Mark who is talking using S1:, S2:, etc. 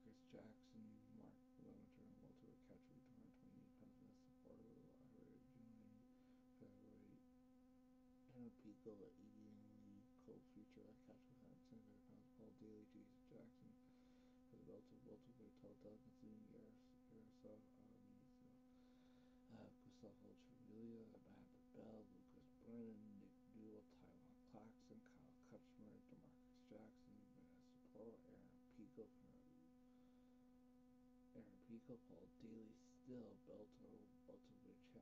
S1: DeMarcus Jackson, Mark Lemaitre, and Walter Catcher, 228 pounds, Vanessa Porto, Ira June, February, Aaron Pico, Adrian Lee, Cold Future, Catcher, 175 pounds, Paul Daly, Jesus Jackson, for the belt of welterweight tall dog, including Yaroslav Amosov, uh, Gustavo Trevilla, Matt Bell, Lucas Brennan, Nick Newell, Tywan Claxton, Kyle Kutchmer, DeMarcus Jackson, Vanessa Porto, Aaron Pico, Aaron vehicle called Daily Still built on, built on